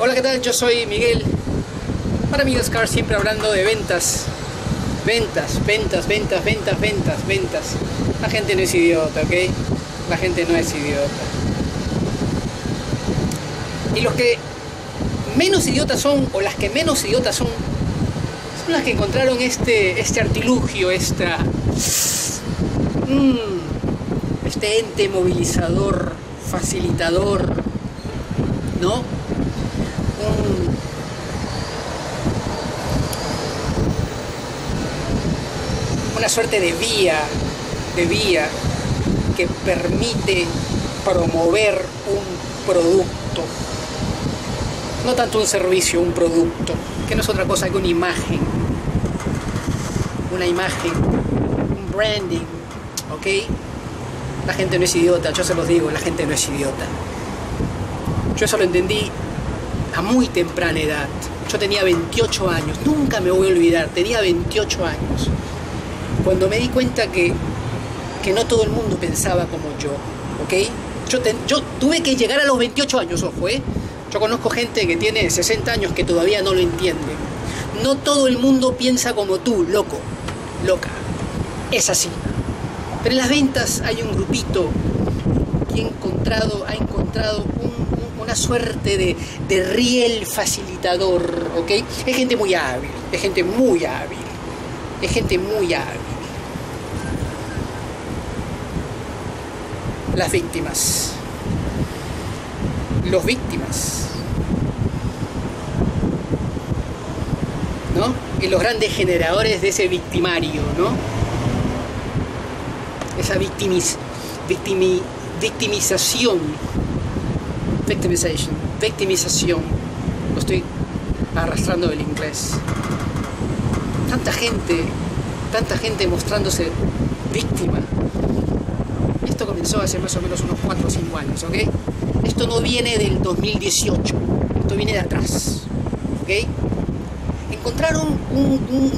Hola, ¿qué tal? Yo soy Miguel. Para Miguel siempre hablando de ventas. Ventas, ventas, ventas, ventas, ventas, ventas. La gente no es idiota, ¿ok? La gente no es idiota. Y los que menos idiotas son, o las que menos idiotas son, son las que encontraron este, este artilugio, esta, mm, este ente movilizador, facilitador, ¿no? Una suerte de vía, de vía que permite promover un producto. No tanto un servicio, un producto, que no es otra cosa que una imagen. Una imagen, un branding, ¿ok? La gente no es idiota, yo se los digo, la gente no es idiota. Yo eso lo entendí a muy temprana edad. Yo tenía 28 años, nunca me voy a olvidar, tenía 28 años. Cuando me di cuenta que, que no todo el mundo pensaba como yo, ¿ok? Yo, tuve que llegar a los 28 años, ojo, ¿eh? Yo conozco gente que tiene 60 años que todavía no lo entiende. No todo el mundo piensa como tú, loco, loca. Es así. Pero en las ventas hay un grupito que ha encontrado, ha encontrado una suerte de, de riel facilitador, ¿ok? Es gente muy hábil, es gente muy hábil, es gente muy hábil. Las víctimas. Los víctimas. ¿No? Y los grandes generadores de ese victimario, ¿no? Esa victimis, victimi, victimización victimization, victimización. Lo estoy arrastrando del inglés. Tanta gente, tanta gente mostrándose víctima. Comenzó hace más o menos unos 4 o 5 años, ¿ok? Esto no viene del 2018, esto viene de atrás, ¿ok? Encontraron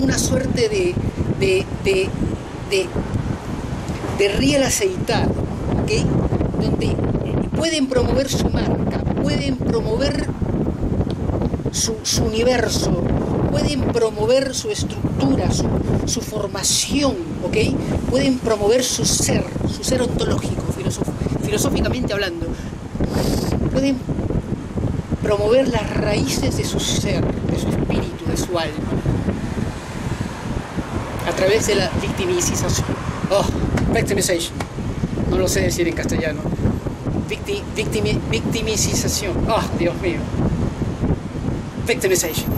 una suerte de, de, de, de, riel aceitado, ¿ok? Donde pueden promover su marca, pueden promover su, universo, pueden promover su estructura, su, formación, ¿ok? Pueden promover su ser, su ser ontológico, filosóficamente hablando. Pueden promover las raíces de su ser, de su espíritu, de su alma, a través de la victimización. Oh, victimization. No lo sé decir en castellano victimización. Oh, Dios mío. Victimization.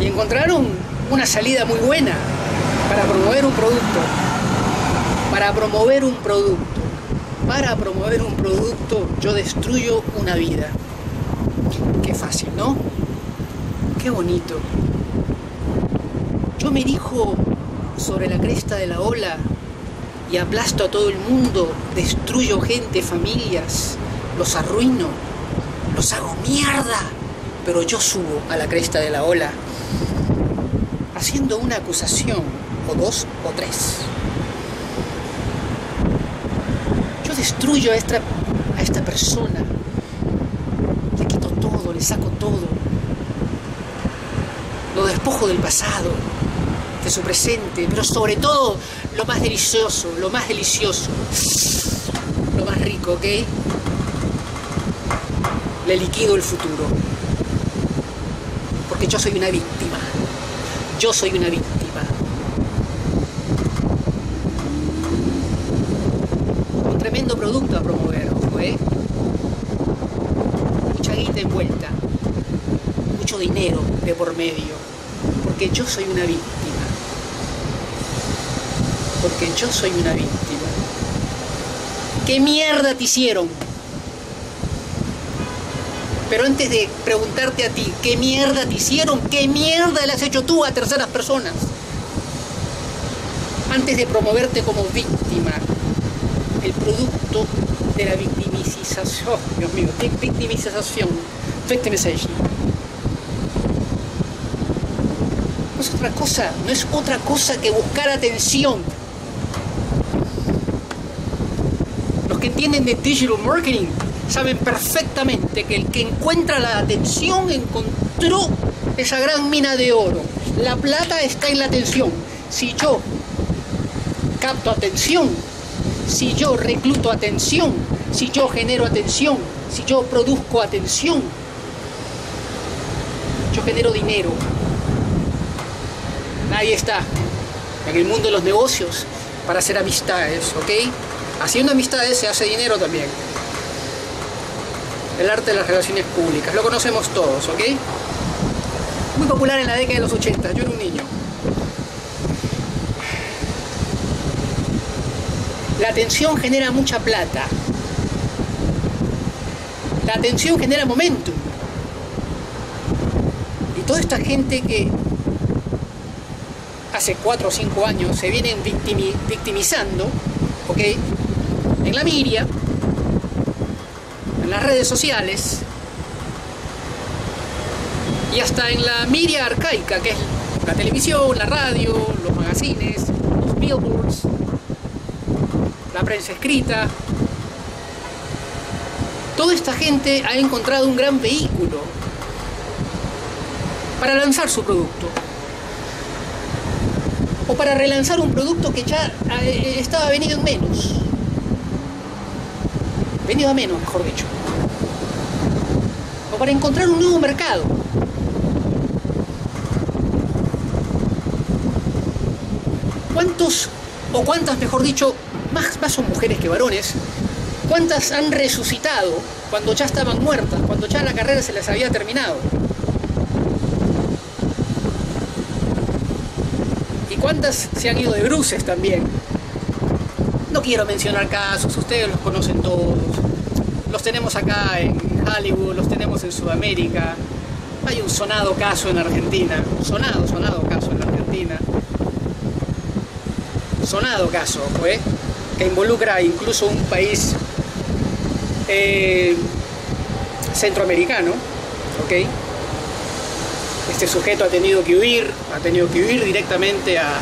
Y encontraron una salida muy buena para promover un producto. Para promover un producto. Para promover un producto yo destruyo una vida. Qué fácil, ¿no? Qué bonito. Yo me dijo sobre la cresta de la ola y aplasto a todo el mundo, destruyo gente, familias, los arruino, los hago mierda, pero yo subo a la cresta de la ola haciendo una acusación, o dos o tres. Yo destruyo a esta, a esta persona, le quito todo, le saco todo, lo despojo del pasado, de su presente, pero sobre todo lo más delicioso, lo más delicioso, lo más rico, ¿ok? Le liquido el futuro. Porque yo soy una víctima. Yo soy una víctima. Un tremendo producto a promover, ¿eh? Mucha guita envuelta. Mucho dinero de por medio. Porque yo soy una víctima porque yo soy una víctima. ¿Qué mierda te hicieron? Pero antes de preguntarte a ti, ¿qué mierda te hicieron? ¿Qué mierda le has hecho tú a terceras personas? Antes de promoverte como víctima, el producto de la victimización, Dios mío, victimización, victimization. No es otra cosa, no es otra cosa que buscar atención que entienden de digital marketing saben perfectamente que el que encuentra la atención encontró esa gran mina de oro. La plata está en la atención. Si yo capto atención, si yo recluto atención, si yo genero atención, si yo produzco atención, yo genero dinero. Nadie está en el mundo de los negocios para hacer amistades, ¿ok? Haciendo amistades se hace dinero también. El arte de las relaciones públicas, lo conocemos todos, ¿ok? Muy popular en la década de los 80, yo era un niño. La atención genera mucha plata. La atención genera momentum. Y toda esta gente que hace 4 o 5 años se vienen victimizando, ¿ok? En la miria, las redes sociales y hasta en la miria arcaica, que es la televisión, la radio, los magazines, los billboards, la prensa escrita. Toda esta gente ha encontrado un gran vehículo para lanzar su producto. O para relanzar un producto que ya eh, estaba venido en menos. Venido a menos, mejor dicho. Para encontrar un nuevo mercado. ¿Cuántos, o cuántas, mejor dicho, más, son mujeres que varones, ¿cuántas han resucitado cuando ya estaban muertas, cuando ya la carrera se les había terminado? ¿Y cuántas se han ido de bruces también? No quiero mencionar casos, ustedes los conocen todos. Los tenemos acá en Hollywood, los tenemos en Sudamérica. Hay un sonado caso en Argentina, sonado, sonado caso en Argentina. Sonado caso, fue que involucra incluso un país eh, centroamericano, ¿ok? Este sujeto ha tenido que huir, ha tenido que huir directamente a,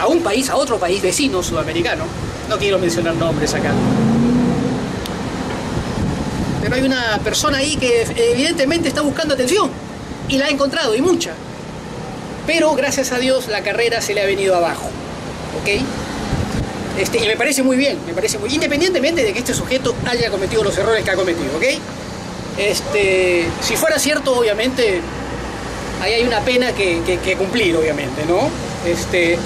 a un país, a otro país vecino sudamericano. No quiero mencionar nombres acá. Pero hay una persona ahí que evidentemente está buscando atención y la ha encontrado y mucha. Pero gracias a Dios la carrera se le ha venido abajo. ¿Ok? Este, y me parece muy bien, me parece muy independientemente de que este sujeto haya cometido los errores que ha cometido, ¿ok? Este, si fuera cierto, obviamente, ahí hay una pena que, cumplir, obviamente, ¿no? Este,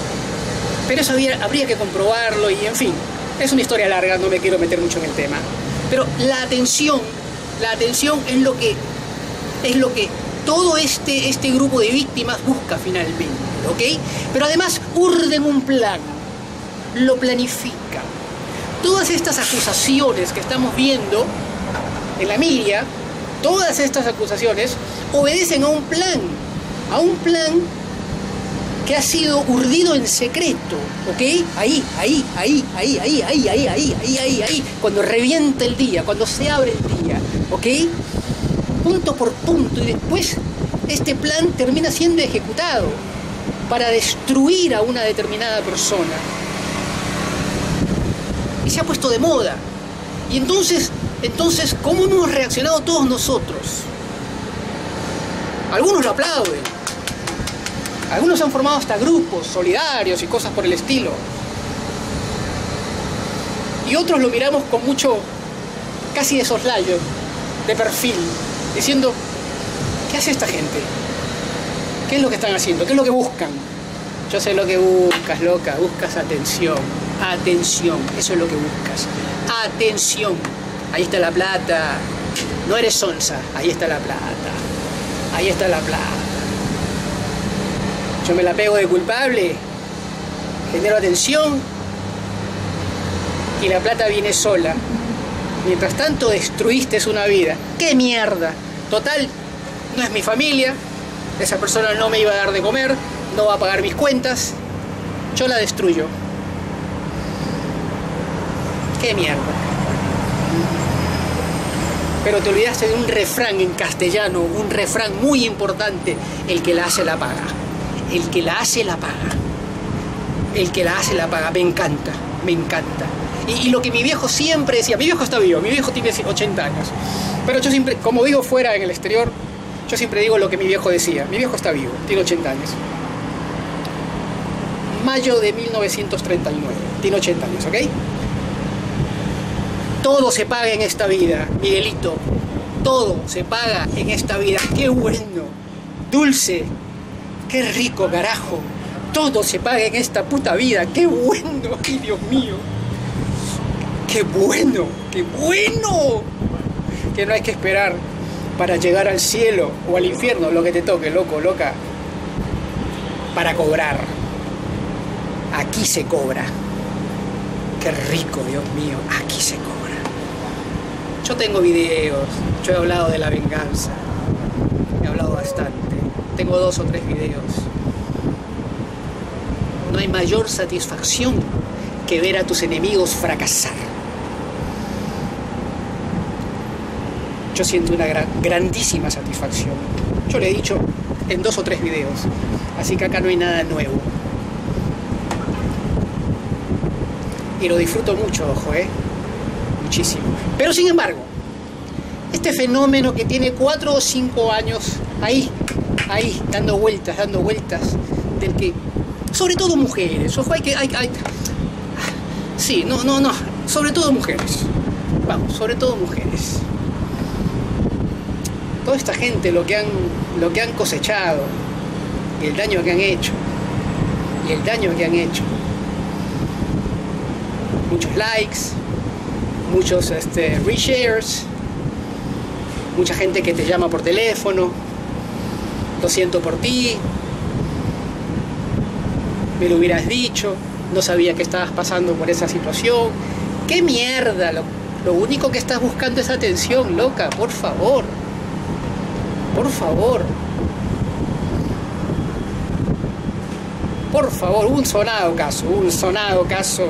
pero eso habría, que comprobarlo y, en fin, es una historia larga, no me quiero meter mucho en el tema. Pero la atención, la atención es lo que, es lo que todo este, este grupo de víctimas busca finalmente, ¿ok? Pero además urden un plan lo planifica. Todas estas acusaciones que estamos viendo en la media, todas estas acusaciones obedecen a un plan, a un plan que ha sido urdido en secreto, ¿ok? Ahí, ahí, ahí, ahí, ahí, ahí, ahí, ahí, ahí, ahí, ahí, cuando revienta el día, cuando se abre el día, ¿ok? Punto por punto y después este plan termina siendo ejecutado para destruir a una determinada persona y se ha puesto de moda. Y entonces, entonces, ¿cómo hemos reaccionado todos nosotros? Algunos lo aplauden. Algunos han formado hasta grupos solidarios y cosas por el estilo. Y otros lo miramos con mucho, casi de soslayo, de perfil, diciendo, ¿qué hace esta gente? ¿Qué es lo que están haciendo? ¿Qué es lo que buscan? Yo sé lo que buscas, loca, buscas atención atención, eso es lo que buscas. Atención, ahí está la plata. No eres sonsa, ahí está la plata. Ahí está la plata. Yo me la pego de culpable, genero atención y la plata viene sola. Mientras tanto destruiste una vida. ¡Qué mierda! Total, no es mi familia, esa persona no me iba a dar de comer, no va a pagar mis cuentas, yo la destruyo. ¡Qué mierda! Pero te olvidaste de un refrán en castellano, un refrán muy importante, el que la hace la paga. El que la hace la paga. El que la hace la paga. Me encanta, me encanta. Y, lo que mi viejo siempre decía, mi viejo está vivo, mi viejo tiene 80 años. Pero yo siempre, como digo fuera en el exterior, yo siempre digo lo que mi viejo decía. Mi viejo está vivo, tiene 80 años. Mayo de 1939, tiene 80 años, ¿ok? Todo se paga en esta vida, Miguelito. Todo se paga en esta vida. Qué bueno, dulce, qué rico, carajo. Todo se paga en esta puta vida. Qué bueno, ay Dios mío. Qué bueno, qué bueno. Que no hay que esperar para llegar al cielo o al infierno, lo que te toque, loco, loca, para cobrar. Aquí se cobra. Qué rico, Dios mío, aquí se cobra. Yo tengo videos, yo he hablado de la venganza, he hablado bastante. Tengo dos o tres videos. No hay mayor satisfacción que ver a tus enemigos fracasar. yo siento una grandísima satisfacción. Yo le he dicho en dos o tres videos, así que acá no hay nada nuevo. Y lo disfruto mucho, ojo, ¿eh? Muchísimo. Pero sin embargo, este fenómeno que tiene cuatro o cinco años ahí, ahí, dando vueltas, dando vueltas, del que, sobre todo mujeres, ojo, hay que, hay, hay, sí, no, no, no, sobre todo mujeres, vamos, sobre todo mujeres toda esta gente lo que han, cosechado y el daño que han hecho y el daño que han hecho. Muchos likes, muchos este, reshares, mucha gente que te llama por teléfono, lo siento por ti, me lo hubieras dicho, no sabía que estabas pasando por esa situación. ¡Qué mierda! Lo, único que estás buscando es atención, loca, por favor. Por favor. Por favor, un sonado caso, un sonado caso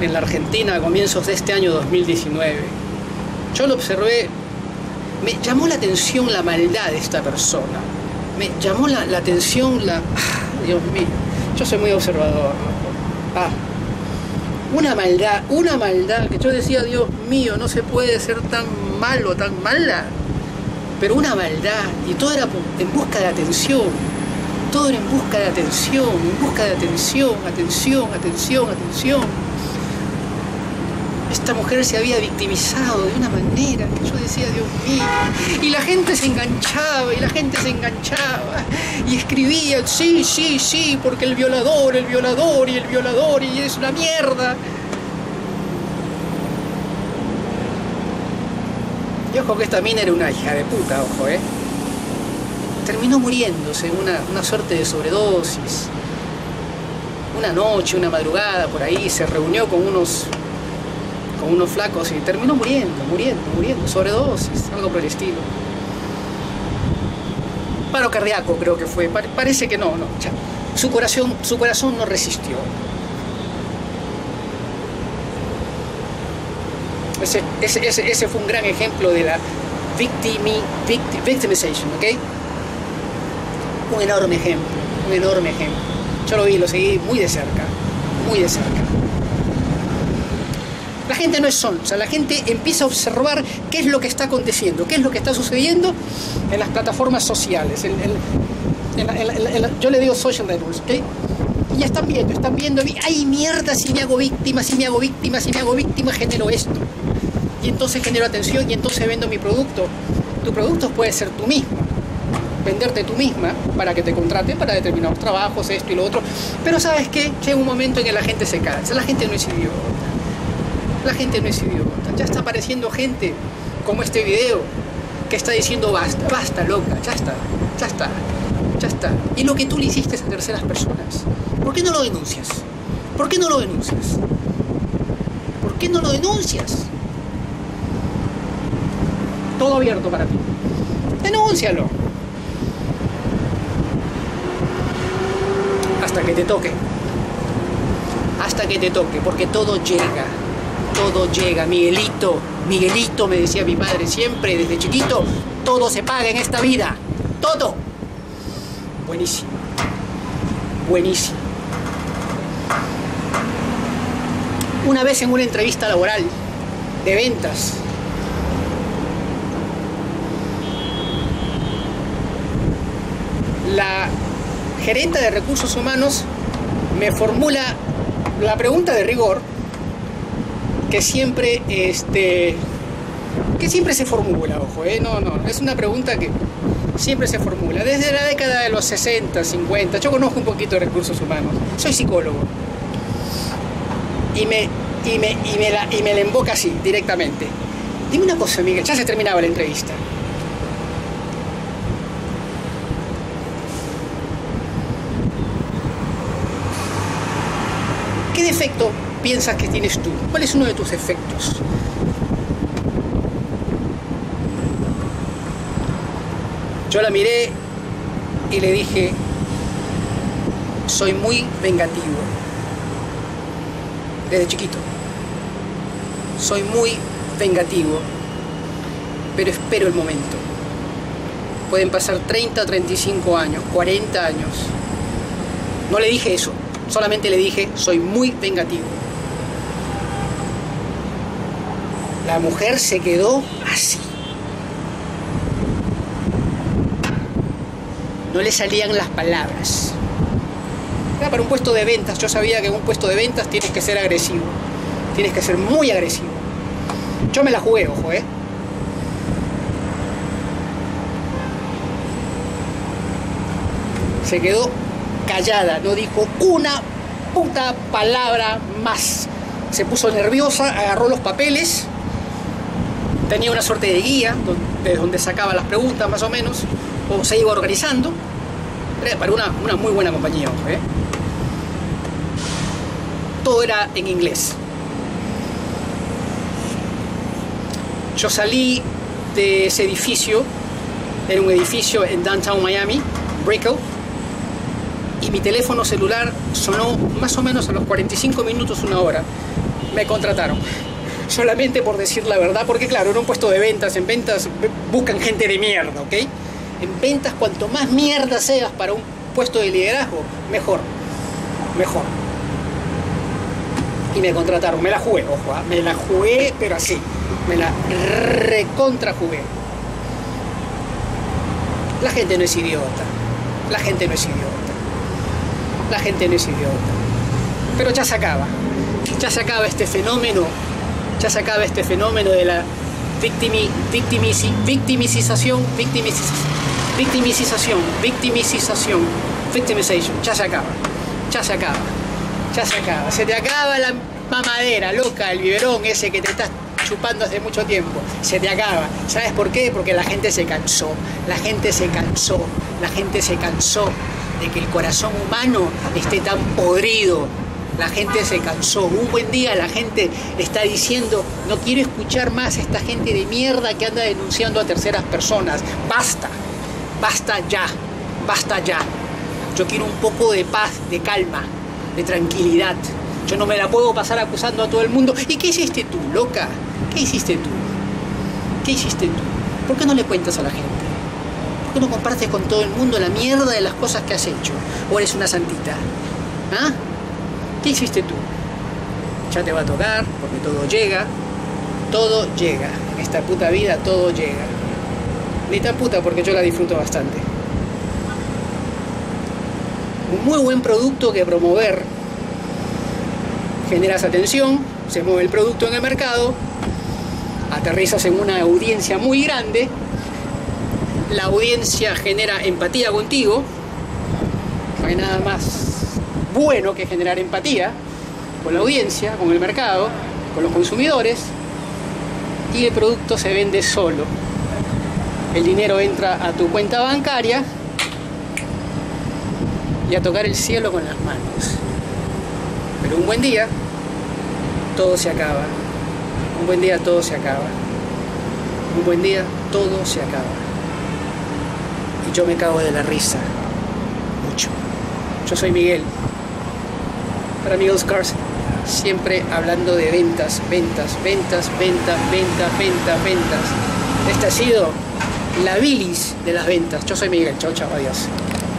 en la Argentina a comienzos de este año 2019. Yo lo observé, me llamó la atención la maldad de esta persona. Me llamó la, atención la... Dios mío, yo soy muy observador. Ah, una maldad, una maldad que yo decía, Dios mío, no se puede ser tan malo, tan mala pero una maldad, y todo era en busca de atención, todo era en busca de atención, en busca de atención, atención, atención, atención. Esta mujer se había victimizado de una manera que yo decía, Dios mío, y la gente se enganchaba, y la gente se enganchaba, y escribía, sí, sí, sí, porque el violador, el violador, y el violador, y es una mierda. Y ojo que esta mina era una hija de puta, ojo, ¿eh? Terminó muriéndose, una, una suerte de sobredosis. Una noche, una madrugada por ahí, se reunió con unos unos flacos y terminó muriendo, muriendo, muriendo, sobredosis, algo por el estilo. Paro cardíaco creo que fue, parece que no, no. Su corazón, su corazón no resistió. Ese, ese, ese, fue un gran ejemplo de la victimi, victimization, ¿ok? Un enorme ejemplo, un enorme ejemplo. Yo lo vi, lo seguí muy de cerca, muy de cerca. La gente no es sonsa, la gente empieza a observar qué es lo que está aconteciendo, qué es lo que está sucediendo en las plataformas sociales. yo le digo social networks, ¿ok? Y ya están viendo, están viendo, ay mierda, si me hago víctima, si me hago víctima, si me hago víctima, genero esto y entonces genero atención y entonces vendo mi producto. Tu producto puede ser tú mismo, venderte tú misma para que te contraten para determinados trabajos, esto y lo otro. Pero sabes qué? Llega un momento en que la gente se cansa, la gente no es idiota. La gente no es idiota. Ya está apareciendo gente como este video que está diciendo basta, basta loca, ya está, ya está, ya está. Y lo que tú le hiciste a terceras personas, ¿por qué no lo denuncias? ¿Por qué no lo denuncias? ¿Por qué no lo denuncias? todo abierto para ti. Denúncialo. Hasta que te toque. Hasta que te toque, porque todo llega. Todo llega. Miguelito, Miguelito, me decía mi padre siempre desde chiquito, todo se paga en esta vida. Todo. Buenísimo. Buenísimo. Una vez en una entrevista laboral de ventas, la gerente de recursos humanos me formula la pregunta de rigor que siempre este que siempre se formula, ojo, ¿eh? no, no, es una pregunta que siempre se formula. Desde la década de los 60, 50, yo conozco un poquito de recursos humanos, soy psicólogo. Y me, y me, y me, la, y me la invoca así, directamente. Dime una cosa, Miguel, ya se terminaba la entrevista. ¿Qué defecto piensas que tienes tú? ¿Cuál es uno de tus defectos? Yo la miré y le dije, soy muy vengativo. Desde chiquito. Soy muy vengativo. Pero espero el momento. Pueden pasar 30, 35 años, 40 años. No le dije eso. Solamente le dije, soy muy vengativo. La mujer se quedó así. no le salían las palabras. Era para un puesto de ventas, yo sabía que en un puesto de ventas tienes que ser agresivo, tienes que ser muy agresivo. Yo me la jugué, ojo, ¿eh? Se quedó callada, no dijo una puta palabra más. Se puso nerviosa, agarró los papeles, tenía una suerte de guía, de donde sacaba las preguntas más o menos, o se iba organizando, para una, muy buena compañía. ¿eh? Todo era en inglés. Yo salí de ese edificio, era un edificio en Downtown Miami, Brickell, y mi teléfono celular sonó más o menos a los 45 minutos, una hora. Me contrataron. Solamente por decir la verdad, porque claro, era un puesto de ventas, en ventas buscan gente de mierda, ¿ok? En ventas, cuanto más mierda seas para un puesto de liderazgo, mejor. Mejor. Y me contrataron, me la jugué, ojo, ¿ah? me la jugué, pero así. Me la recontra jugué. La gente no es idiota. La gente no es idiota. La gente no es idiota. Pero ya se acaba. Ya se acaba este fenómeno. Ya se acaba este fenómeno de la victimi, victimización, victimización Victimización, victimización, victimization, ya se acaba, ya se acaba, ya se acaba. Se te acaba la mamadera, loca, el biberón ese que te estás chupando hace mucho tiempo. Se te acaba. ¿Sabes por qué? Porque la gente se cansó. La gente se cansó. La gente se cansó de que el corazón humano esté tan podrido. La gente se cansó. Un buen día la gente está diciendo, no quiero escuchar más a esta gente de mierda que anda denunciando a terceras personas. Basta basta ya, basta ya. Yo quiero un poco de paz, de calma, de tranquilidad. Yo no me la puedo pasar acusando a todo el mundo. ¿Y qué hiciste tú, loca? ¿Qué hiciste tú? ¿Qué hiciste tú? ¿Por qué no le cuentas a la gente? ¿Por qué no compartes con todo el mundo la mierda de las cosas que has hecho? ¿O eres una santita? ¿Ah? ¿Qué hiciste tú? Ya te va a tocar, porque todo llega. Todo llega. En esta puta vida todo llega. Ni tan puta porque yo la disfruto bastante. Un muy buen producto que promover. Generas atención, se mueve el producto en el mercado, aterrizas en una audiencia muy grande, la audiencia genera empatía contigo, no hay nada más bueno que generar empatía con la audiencia, con el mercado, con los consumidores, y el producto se vende solo el dinero entra a tu cuenta bancaria y a tocar el cielo con las manos. Pero un buen día todo se acaba. Un buen día todo se acaba. Un buen día todo se acaba. Y yo me cago de la risa. Mucho. Yo soy Miguel. Para Miguel Cars, siempre hablando de ventas, ventas, ventas, ventas, ventas, ventas, ventas. Este ha sido la bilis de las ventas. Yo soy Miguel. Chao, chao, adiós.